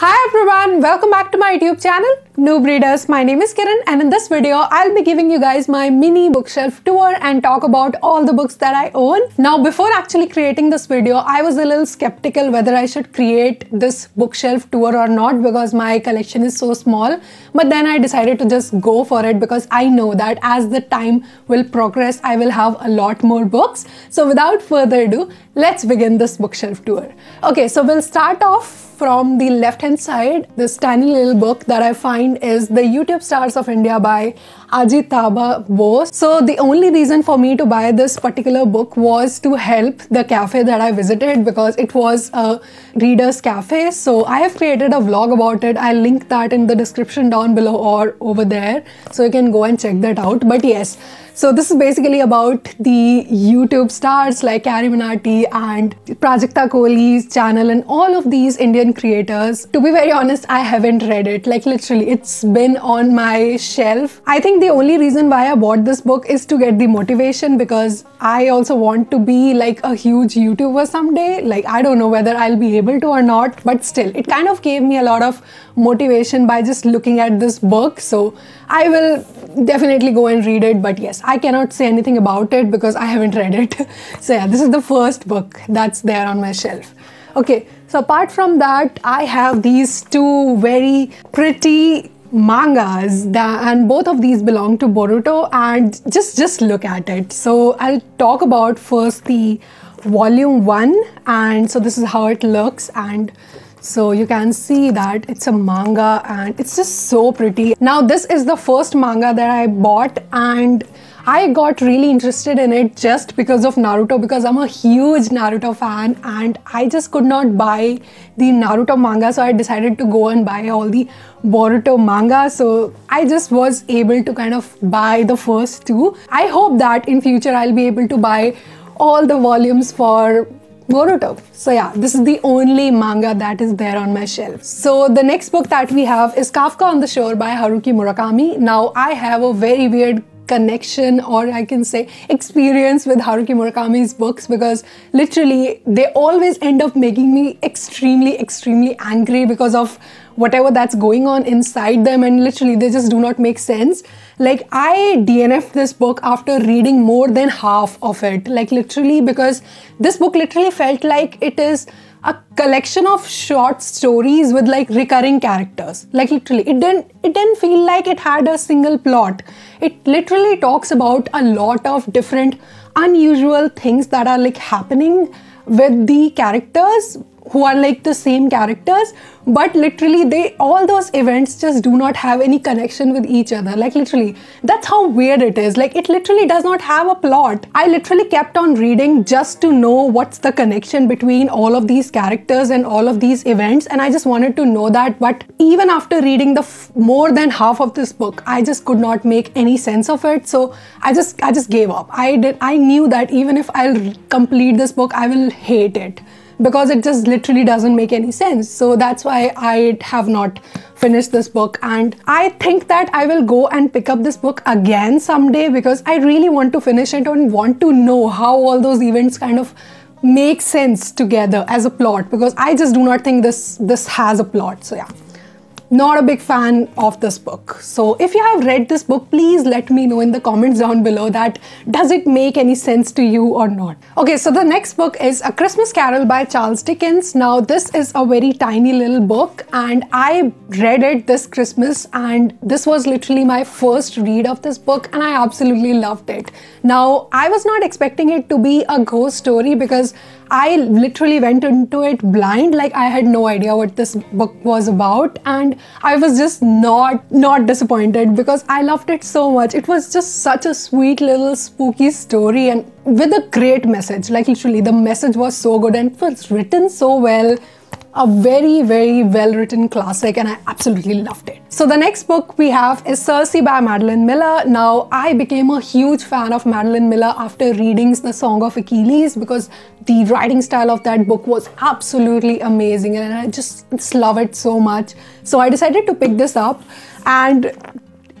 Hi everyone, welcome back to my YouTube channel, Noob Readers. My name is Kiran and in this video, I'll be giving you guys my mini bookshelf tour and talk about all the books that I own. Now, before actually creating this video, I was a little skeptical whether I should create this bookshelf tour or not because my collection is so small. But then I decided to just go for it because I know that as the time will progress, I will have a lot more books. So without further ado, let's begin this bookshelf tour. Okay, so we'll start off from the left hand side, this tiny little book that I find is The YouTube Stars of India by Ajitaba Bose. So the only reason for me to buy this particular book was to help the cafe that I visited because it was a reader's cafe. So I have created a vlog about it. I'll link that in the description down below or over there. So you can go and check that out. But yes, so this is basically about the YouTube stars like CarryMinati and Prajakta Koli's channel and all of these Indian creators. To be very honest, I haven't read it. Like literally, it's been on my shelf. I think the only reason why I bought this book is to get the motivation because I also want to be like a huge YouTuber someday. Like I don't know whether I'll be able to or not, but still, it kind of gave me a lot of motivation by just looking at this book. So I will definitely go and read it. But yes, I cannot say anything about it because I haven't read it. so yeah, this is the first book that's there on my shelf. Okay, so apart from that, I have these two very pretty mangas that, and both of these belong to Boruto and just just look at it. So I'll talk about first the volume 1 and so this is how it looks and so you can see that it's a manga and it's just so pretty. Now this is the first manga that I bought and I got really interested in it just because of Naruto because I'm a huge Naruto fan and I just could not buy the Naruto manga so I decided to go and buy all the Boruto manga so I just was able to kind of buy the first two. I hope that in future I'll be able to buy all the volumes for Boruto. So yeah, this is the only manga that is there on my shelf. So the next book that we have is Kafka on the Shore by Haruki Murakami. Now I have a very weird connection or I can say experience with Haruki Murakami's books because literally they always end up making me extremely, extremely angry because of whatever that's going on inside them and literally they just do not make sense. Like I DNF this book after reading more than half of it. Like literally because this book literally felt like it is a collection of short stories with like recurring characters. Like literally it didn't it didn't feel like it had a single plot. It literally talks about a lot of different unusual things that are like happening with the characters who are like the same characters but literally they all those events just do not have any connection with each other. Like literally that's how weird it is. Like it literally does not have a plot. I literally kept on reading just to know what's the connection between all of these characters and all of these events and i just wanted to know that. But even after reading the more than half of this book i just could not make any sense of it. So i just i just gave up. I did i knew that even if i'll complete this book i will hate it because it just literally doesn't make any sense. So that's why I have not finished this book. And I think that I will go and pick up this book again someday because I really want to finish it and want to know how all those events kind of make sense together as a plot because I just do not think this this has a plot. So yeah not a big fan of this book. So if you have read this book, please let me know in the comments down below that does it make any sense to you or not. Okay, so the next book is A Christmas Carol by Charles Dickens. Now this is a very tiny little book and I read it this Christmas and this was literally my first read of this book and I absolutely loved it. Now I was not expecting it to be a ghost story because I literally went into it blind, like I had no idea what this book was about, and I was just not not disappointed because I loved it so much. It was just such a sweet little spooky story and with a great message. Like literally, the message was so good and it was written so well a very, very well written classic, and I absolutely loved it. So, the next book we have is Circe by Madeline Miller. Now, I became a huge fan of Madeline Miller after reading The Song of Achilles because the writing style of that book was absolutely amazing, and I just, just love it so much. So, I decided to pick this up, and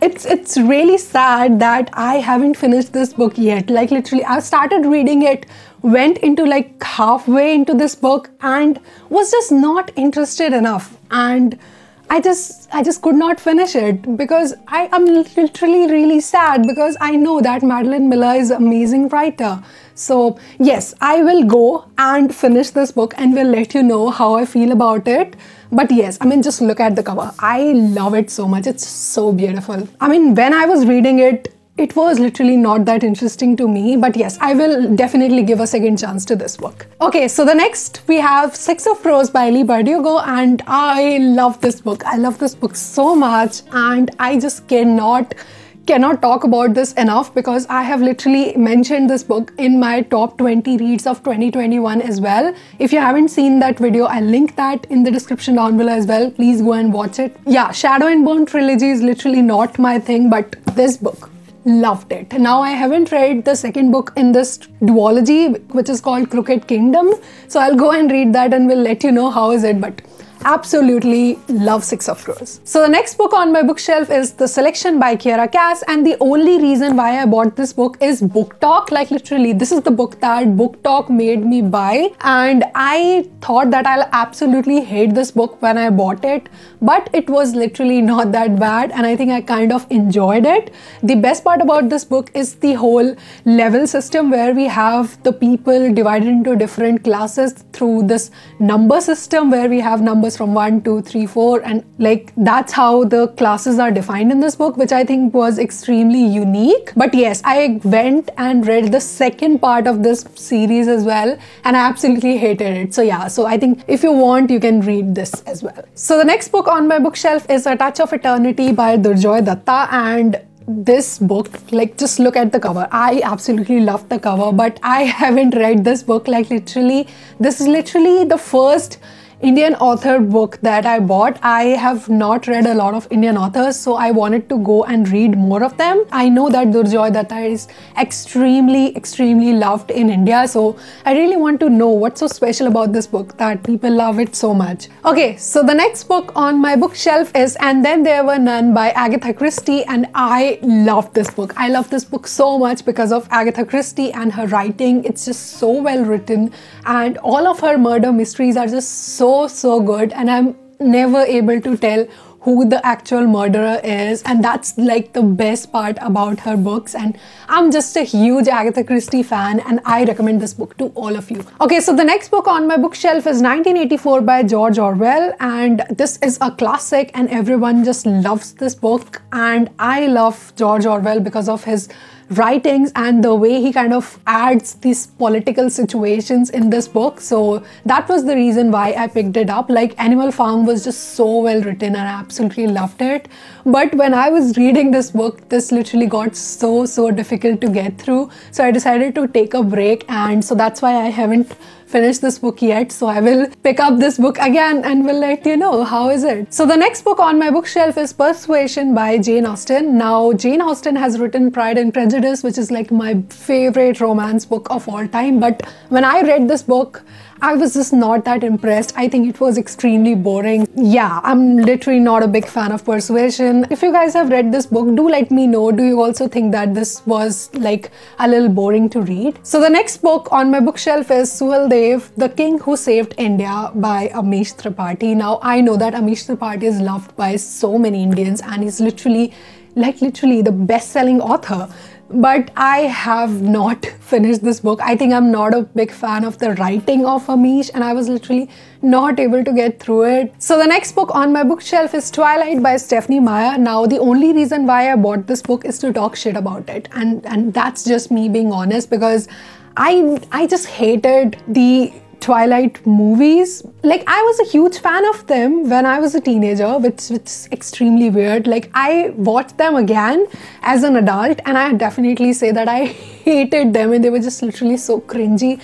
it's it's really sad that I haven't finished this book yet. Like literally, I started reading it, went into like halfway into this book, and was just not interested enough. And I just I just could not finish it because I am literally really sad because I know that Madeline Miller is an amazing writer. So yes, I will go and finish this book and will let you know how I feel about it. But yes, I mean just look at the cover. I love it so much. It's so beautiful. I mean when I was reading it, it was literally not that interesting to me, but yes, I will definitely give a second chance to this book. Okay, so the next we have Six of Crows by Leigh Bardugo, and I love this book. I love this book so much, and I just cannot cannot talk about this enough because I have literally mentioned this book in my top 20 reads of 2021 as well. If you haven't seen that video, I'll link that in the description down below as well. Please go and watch it. Yeah, Shadow and Bone trilogy is literally not my thing, but this book loved it. Now I haven't read the second book in this duology, which is called Crooked Kingdom. So I'll go and read that and we'll let you know how is it. But absolutely love Six of Crows. So the next book on my bookshelf is The Selection by Kiera Cass and the only reason why I bought this book is BookTok. Like literally, this is the book that BookTok made me buy and I thought that I'll absolutely hate this book when I bought it but it was literally not that bad and I think I kind of enjoyed it. The best part about this book is the whole level system where we have the people divided into different classes through this number system where we have numbers numbers from 1, 2, 3, 4 and like that's how the classes are defined in this book which I think was extremely unique. But yes, I went and read the second part of this series as well and I absolutely hated it. So yeah, so I think if you want you can read this as well. So the next book on my bookshelf is A Touch of Eternity by Durjoy Datta and this book like just look at the cover i absolutely love the cover but i haven't read this book like literally this is literally the first Indian author book that I bought. I have not read a lot of Indian authors, so I wanted to go and read more of them. I know that Durjoy Datta is extremely, extremely loved in India, so I really want to know what's so special about this book that people love it so much. Okay, so the next book on my bookshelf is And Then There Were None by Agatha Christie, and I love this book. I love this book so much because of Agatha Christie and her writing. It's just so well written, and all of her murder mysteries are just so so, so good. And I'm never able to tell who the actual murderer is and that's like the best part about her books and I'm just a huge Agatha Christie fan and I recommend this book to all of you. Okay so the next book on my bookshelf is 1984 by George Orwell and this is a classic and everyone just loves this book and I love George Orwell because of his writings and the way he kind of adds these political situations in this book. So that was the reason why I picked it up. Like Animal Farm was just so well written and I absolutely loved it. But when I was reading this book, this literally got so, so difficult to get through. So I decided to take a break and so that's why I haven't finished this book yet so I will pick up this book again and will let you know how is it. So the next book on my bookshelf is Persuasion by Jane Austen. Now Jane Austen has written Pride and Prejudice which is like my favorite romance book of all time but when I read this book I was just not that impressed. I think it was extremely boring. Yeah, I'm literally not a big fan of Persuasion. If you guys have read this book, do let me know. Do you also think that this was like a little boring to read? So the next book on my bookshelf is Suheldev, The King Who Saved India by Amish Tripathi. Now I know that Amish Tripathi is loved by so many Indians and he's literally like literally the best-selling author but I have not finished this book. I think I'm not a big fan of the writing of Amish and I was literally not able to get through it. So the next book on my bookshelf is Twilight by Stephenie Meyer. Now the only reason why I bought this book is to talk shit about it and and that's just me being honest because I I just hated the Twilight movies. Like I was a huge fan of them when I was a teenager, which which is extremely weird. Like I watched them again as an adult, and I definitely say that I hated them, and they were just literally so cringy.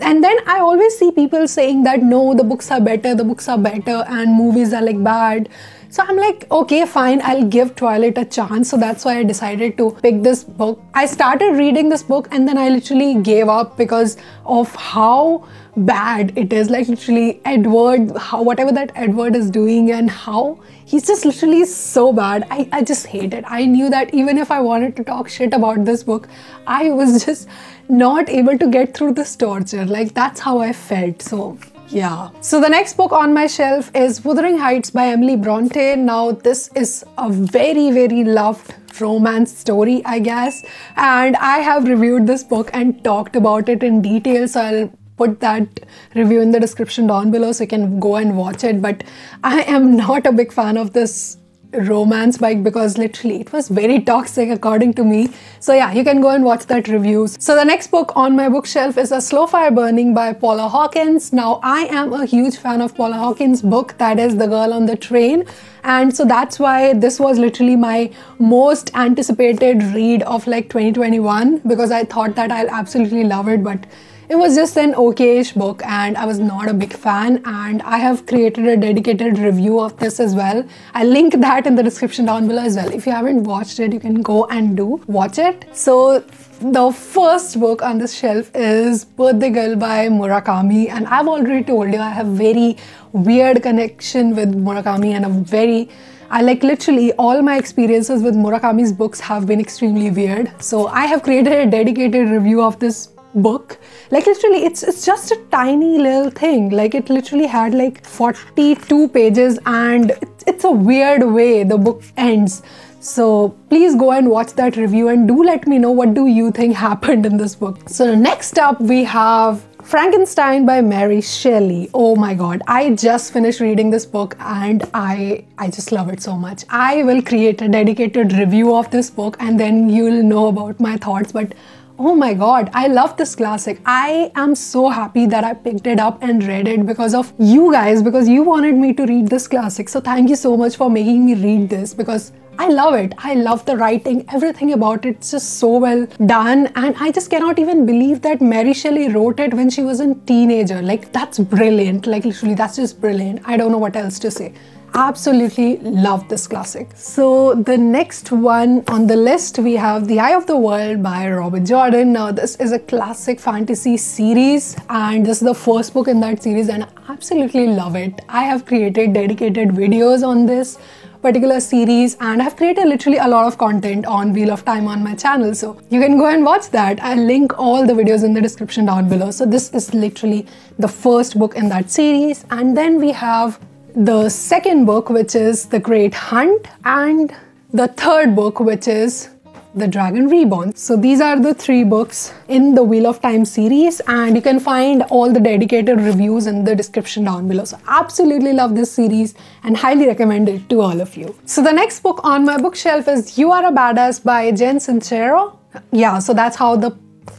And then I always see people saying that no, the books are better, the books are better, and movies are like bad. So I'm like, okay, fine, I'll give Twilight a chance. So that's why I decided to pick this book. I started reading this book and then I literally gave up because of how bad it is. Like literally Edward, how whatever that Edward is doing and how he's just literally so bad. I, I just hate it. I knew that even if I wanted to talk shit about this book, I was just not able to get through this torture. Like that's how I felt. So yeah. So the next book on my shelf is Wuthering Heights by Emily Bronte. Now this is a very, very loved romance story, I guess. And I have reviewed this book and talked about it in detail. So I'll put that review in the description down below so you can go and watch it. But I am not a big fan of this romance bike because literally it was very toxic according to me. So yeah, you can go and watch that reviews. So the next book on my bookshelf is A Slow Fire Burning by Paula Hawkins. Now I am a huge fan of Paula Hawkins' book that is The Girl on the Train. And so that's why this was literally my most anticipated read of like 2021 because I thought that I'll absolutely love it but it was just an okayish book and I was not a big fan and I have created a dedicated review of this as well. I'll link that in the description down below as well. If you haven't watched it, you can go and do watch it. So the first book on this shelf is Birthday Girl by Murakami and I've already told you I have very weird connection with Murakami and a very I like literally all my experiences with Murakami's books have been extremely weird. So I have created a dedicated review of this book. Like literally it's it's just a tiny little thing. Like it literally had like 42 pages and it's, it's a weird way the book ends. So please go and watch that review and do let me know what do you think happened in this book. So next up we have Frankenstein by Mary Shelley. Oh my god, I just finished reading this book and I I just love it so much. I will create a dedicated review of this book and then you'll know about my thoughts but Oh my god, I love this classic. I am so happy that I picked it up and read it because of you guys, because you wanted me to read this classic. So thank you so much for making me read this because I love it. I love the writing, everything about. It's just so well done. And I just cannot even believe that Mary Shelley wrote it when she was a teenager. Like, that's brilliant. Like, literally, that's just brilliant. I don't know what else to say absolutely love this classic. So the next one on the list we have The Eye of the World by Robert Jordan. Now this is a classic fantasy series and this is the first book in that series and I absolutely love it. I have created dedicated videos on this particular series and I've created literally a lot of content on Wheel of Time on my channel so you can go and watch that. I'll link all the videos in the description down below. So this is literally the first book in that series and then we have the second book, which is The Great Hunt, and the third book, which is The Dragon Reborn. So these are the three books in the Wheel of Time series, and you can find all the dedicated reviews in the description down below. So absolutely love this series and highly recommend it to all of you. So the next book on my bookshelf is You Are a Badass by Jen Sincero. Yeah, so that's how the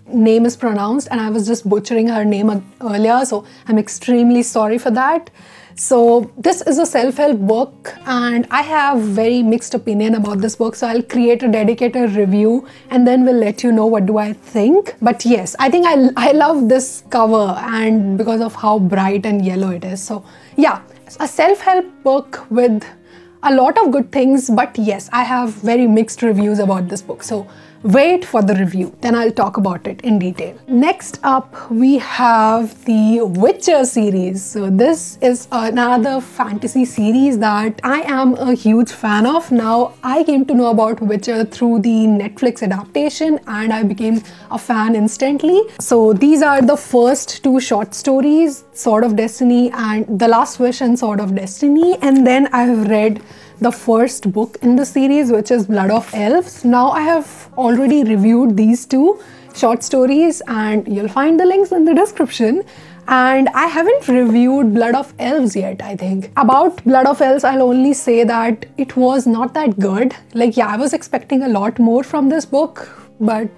name is pronounced and I was just butchering her name earlier so I'm extremely sorry for that. So this is a self-help book and I have very mixed opinion about this book. So I'll create a dedicated review and then we'll let you know what do I think. But yes, I think I, I love this cover and because of how bright and yellow it is. So yeah, a self-help book with a lot of good things. But yes, I have very mixed reviews about this book. So wait for the review, then I'll talk about it in detail. Next up, we have the Witcher series. So this is another fantasy series that I am a huge fan of. Now, I came to know about Witcher through the Netflix adaptation and I became a fan instantly. So these are the first two short stories, Sword of Destiny and The Last Wish and Sword of Destiny. And then I've read the first book in the series, which is Blood of Elves. Now I have already reviewed these two short stories and you'll find the links in the description. And I haven't reviewed Blood of Elves yet, I think. About Blood of Elves, I'll only say that it was not that good. Like, yeah, I was expecting a lot more from this book, but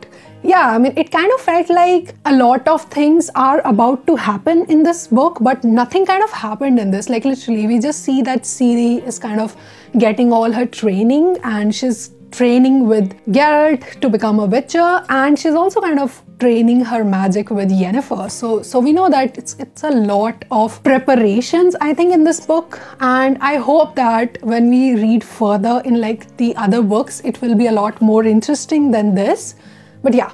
yeah, I mean, it kind of felt like a lot of things are about to happen in this book, but nothing kind of happened in this. Like, literally, we just see that Ciri is kind of getting all her training and she's training with Geralt to become a Witcher, and she's also kind of training her magic with Yennefer. So, so we know that it's it's a lot of preparations, I think, in this book, and I hope that when we read further in like the other books, it will be a lot more interesting than this. But yeah,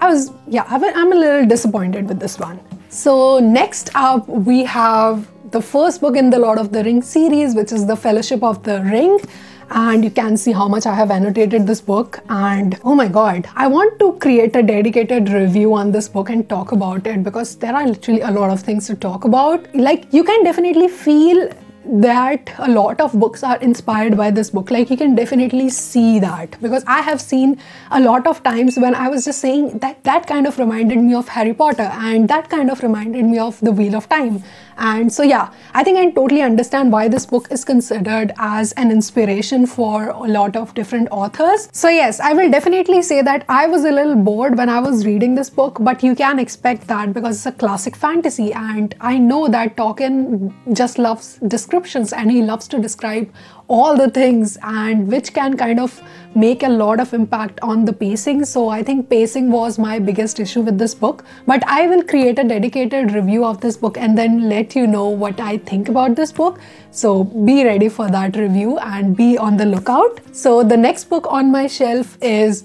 I was yeah, I'm a little disappointed with this one. So next up, we have the first book in the Lord of the Rings series, which is The Fellowship of the Ring. And you can see how much I have annotated this book. And oh my god, I want to create a dedicated review on this book and talk about it because there are literally a lot of things to talk about. Like, you can definitely feel that a lot of books are inspired by this book. Like you can definitely see that. Because i have seen a lot of times when i was just saying that that kind of reminded me of harry potter and that kind of reminded me of the wheel of time and so, yeah, I think I totally understand why this book is considered as an inspiration for a lot of different authors. So, yes, I will definitely say that I was a little bored when I was reading this book, but you can expect that because it's a classic fantasy. And I know that Tolkien just loves descriptions and he loves to describe all the things and which can kind of make a lot of impact on the pacing. So I think pacing was my biggest issue with this book. But I will create a dedicated review of this book and then let you know what I think about this book. So be ready for that review and be on the lookout. So the next book on my shelf is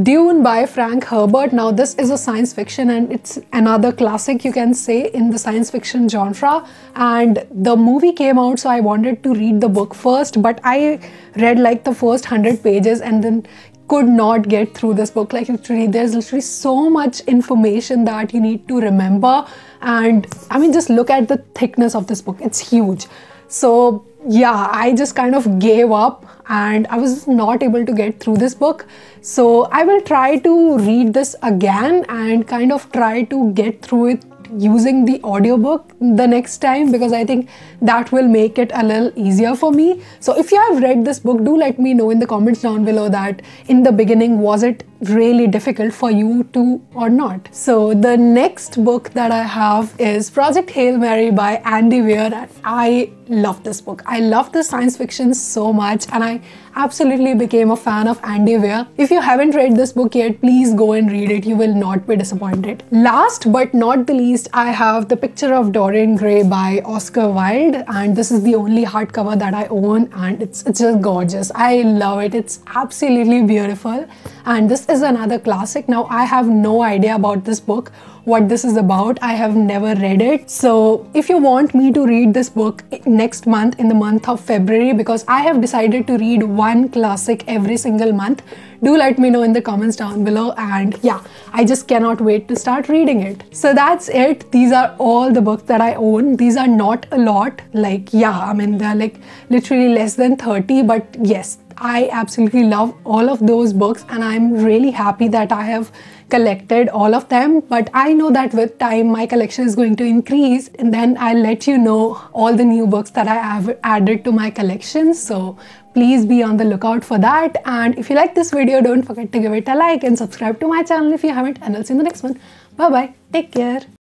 Dune by Frank Herbert. Now, this is a science fiction and it's another classic, you can say, in the science fiction genre. And the movie came out, so I wanted to read the book first, but I read like the first 100 pages and then could not get through this book. Like, literally, there's literally so much information that you need to remember. And I mean, just look at the thickness of this book, it's huge. So, yeah, I just kind of gave up and I was not able to get through this book. So I will try to read this again and kind of try to get through it using the audiobook the next time because I think that will make it a little easier for me. So if you have read this book, do let me know in the comments down below that in the beginning was it really difficult for you to or not. So the next book that I have is Project Hail Mary by Andy Weir and I love this book. I love the science fiction so much and I absolutely became a fan of Andy Weir. If you haven't read this book yet, please go and read it. You will not be disappointed. Last but not the least, I have The Picture of Dorian Gray by Oscar Wilde and this is the only hardcover that I own and it's, it's just gorgeous. I love it. It's absolutely beautiful and this is another classic. Now I have no idea about this book what this is about. I have never read it. So if you want me to read this book next month in the month of February because I have decided to read one classic every single month, do let me know in the comments down below and yeah, I just cannot wait to start reading it. So that's it. These are all the books that I own. These are not a lot. Like yeah, I mean they're like literally less than 30 but yes, I absolutely love all of those books and I'm really happy that I have collected all of them. But I know that with time my collection is going to increase and then I'll let you know all the new books that I have added to my collection. So please be on the lookout for that. And if you like this video don't forget to give it a like and subscribe to my channel if you haven't and I'll see you in the next one. Bye bye take care